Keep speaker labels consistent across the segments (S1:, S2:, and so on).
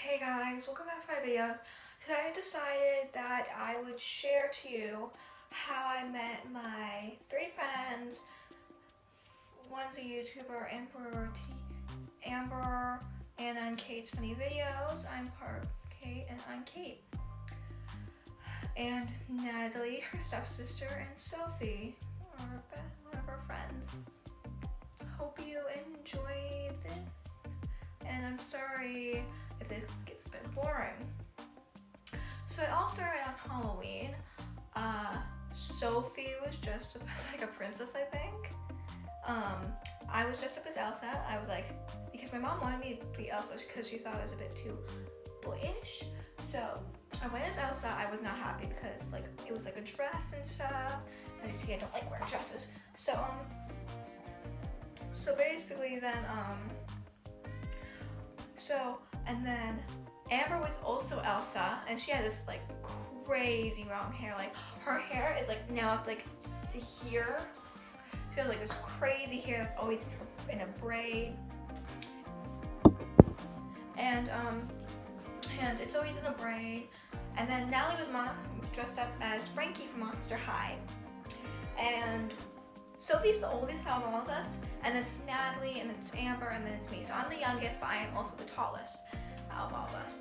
S1: Hey guys, welcome back to my video. Today I decided that I would share to you how I met my three friends. One's a YouTuber, Amber, T Amber, and on Kate's Funny Videos. I'm part of Kate, and I'm Kate. And Natalie, her stepsister, and Sophie, are one of our friends. Hope you enjoy this, and I'm sorry if this gets a bit boring. So it all started on Halloween. Uh, Sophie was dressed up as like a princess, I think. Um, I was dressed up as Elsa. I was like, because my mom wanted me to be Elsa because she thought I was a bit too boyish. So I went as Elsa. I was not happy because like it was like a dress and stuff. And you see, I don't like wearing dresses. So um, so basically then um, so and then Amber was also Elsa, and she had this like crazy long hair. Like her hair is like now up like to here. She has like this crazy hair that's always in, her, in a braid. And um, and it's always in a braid. And then Natalie was dressed up as Frankie from Monster High. And Sophie's the oldest out of all of us, and then it's Natalie, and then it's Amber, and then it's me. So I'm the youngest, but I am also the tallest of all of us.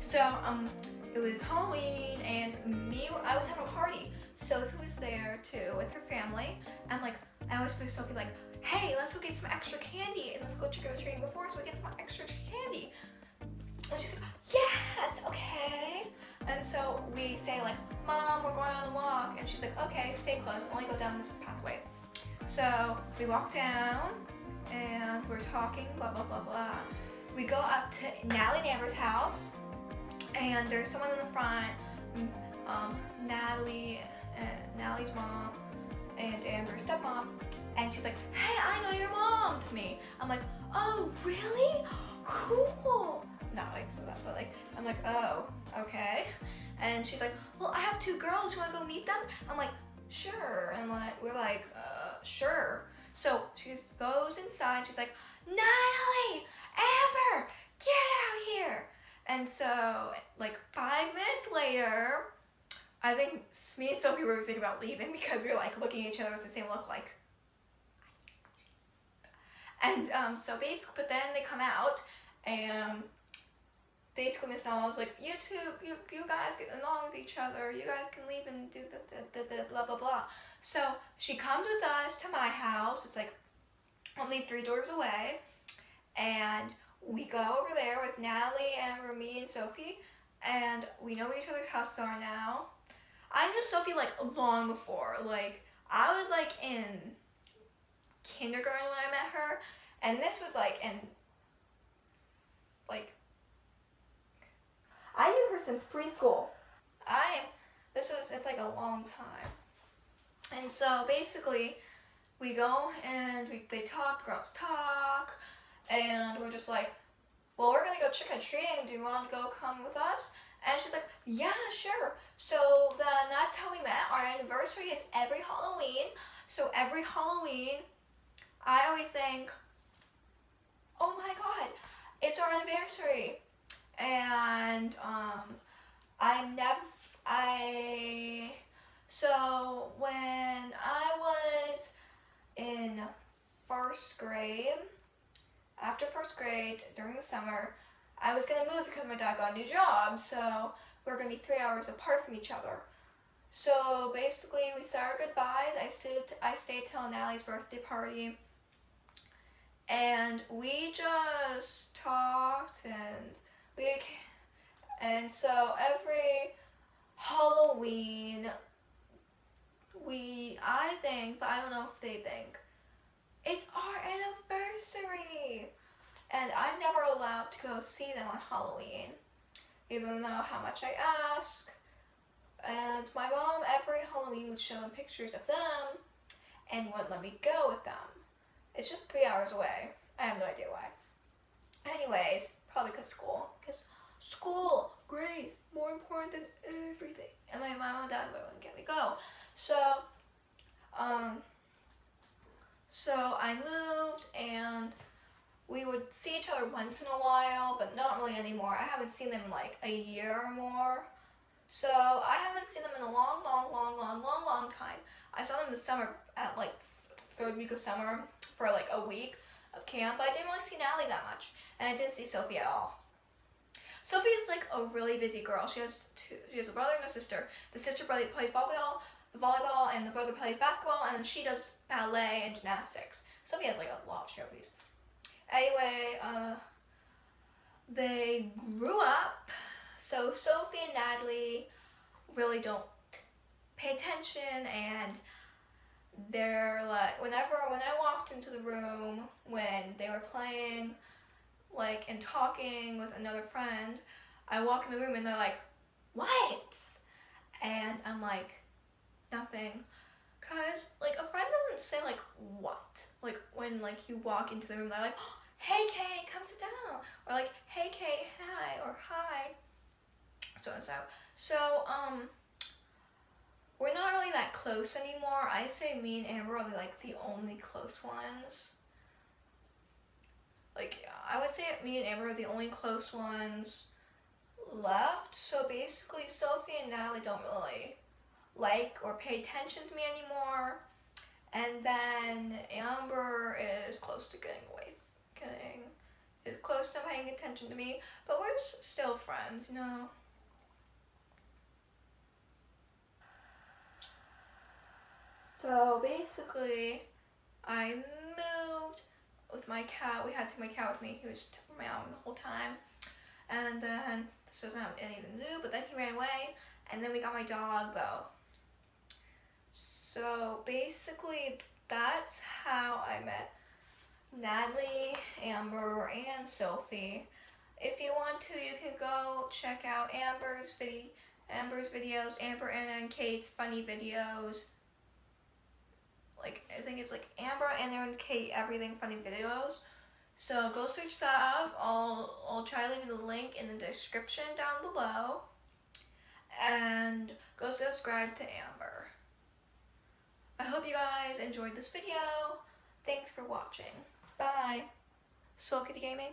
S1: So um, it was Halloween, and me, I was having a party. Sophie was there too with her family, and like I always put Sophie like, "Hey, let's go get some extra candy, and let's go trick or treating before, so we get some extra candy." And she's like, "Yes, okay." And so we say like, "Mom, we're going on a walk," and she's like, "Okay, stay close. Only go down this pathway." So we walk down, and we're talking, blah blah blah blah we go up to Natalie and Amber's house, and there's someone in the front, um, Natalie, uh, Natalie's mom, and Amber's stepmom, and she's like, "Hey, I know your mom." To me, I'm like, "Oh, really? Cool." Not like that, but like, I'm like, "Oh, okay." And she's like, "Well, I have two girls. You want to go meet them?" I'm like, "Sure." And like, we're like, uh, "Sure." So she goes inside. She's like, "Natalie." Amber, get out here. And so, like five minutes later, I think me and Sophie were thinking about leaving because we were like looking at each other with the same look, like. And um, so basically, but then they come out, and basically Miss Nala was like, "You two, you you guys get along with each other. You guys can leave and do the the, the, the blah blah blah." So she comes with us to my house. It's like only three doors away and we go over there with Natalie and Remy and Sophie, and we know each other's houses are now. I knew Sophie like long before. Like I was like in kindergarten when I met her, and this was like in like I knew her since preschool. I this was it's like a long time. And so basically we go and we, they talk, the girls talk, and we're just like, well, we're gonna go trick or treating. Do you want to go come with us? And she's like, yeah, sure. So then that's how we met. Our anniversary is every Halloween. So every Halloween, I always think, oh my god, it's our anniversary. And um, I'm never, I, so when I was in first grade, after first grade, during the summer, I was gonna move because my dad got a new job, so we are gonna be three hours apart from each other. So basically, we said our goodbyes. I stayed. I stayed till Natalie's birthday party, and we just talked and we. And so every Halloween, we I think, but I don't know if they think it's our anniversary! And I'm never allowed to go see them on Halloween, even though how much I ask. And my mom every Halloween would show them pictures of them and wouldn't let me go with them. It's just three hours away. I have no idea why. Anyways, probably because school. Because school, grades, more important than everything. And my mom and dad wouldn't get me go. So, um, so I moved and we would see each other once in a while, but not really anymore. I haven't seen them in like a year or more. So I haven't seen them in a long, long, long, long, long, long time. I saw them in the summer at like third week of summer for like a week of camp, but I didn't really see Natalie that much, and I didn't see Sophie at all. Sophie is like a really busy girl. She has two. She has a brother and a sister. The sister brother plays volleyball, the volleyball, and the brother plays basketball, and then she does ballet and gymnastics. Sophie has like a lot of trophies. Anyway, uh, they grew up. So Sophie and Natalie really don't pay attention and they're like whenever when I walked into the room when they were playing like and talking with another friend, I walk in the room and they're like, "What?" And I'm like, "Nothing." Cause like a friend doesn't say like what like when like you walk into the room they're like, "Hey Kay, come sit down," or like, "Hey Kay, hi," or "Hi." So and so. So um we're not really that close anymore. I'd say me and Amber are like the only close ones. Like, I would say me and Amber are the only close ones left. So basically, Sophie and Natalie don't really like or pay attention to me anymore. And then Amber is close to getting away, getting, is close to paying attention to me. But we're still friends, you know. So basically, I moved with my cat. We had to take my cat with me. He was meowing the whole time. And then this doesn't have anything to do, but then he ran away. And then we got my dog, Bo. So basically, that's how I met Natalie, Amber, and Sophie. If you want to, you can go check out Amber's video, Amber's videos, Amber and Kate's funny videos like I think it's like Amber and Aaron Kate Everything Funny Videos. So go search that up. I'll I'll try leaving the link in the description down below. And go subscribe to Amber. I hope you guys enjoyed this video. Thanks for watching. Bye. Soul Kitty Gaming.